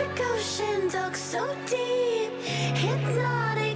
Ocean, dark so deep, hypnotic.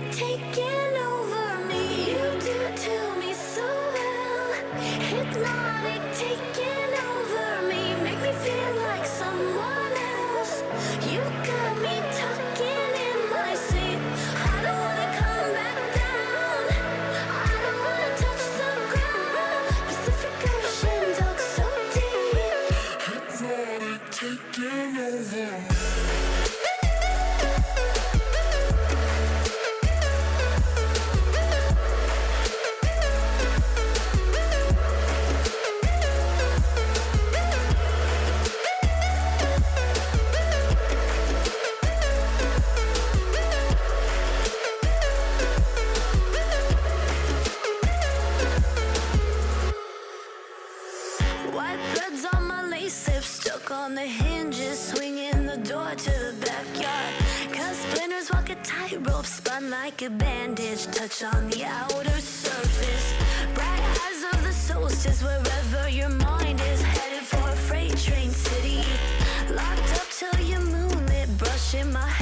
on the hinges, swinging the door to the backyard. Cause splinters walk a tightrope, spun like a bandage, touch on the outer surface. Bright eyes of the solstice, wherever your mind is headed for a freight train city. Locked up till your moonlit, brushing my hair.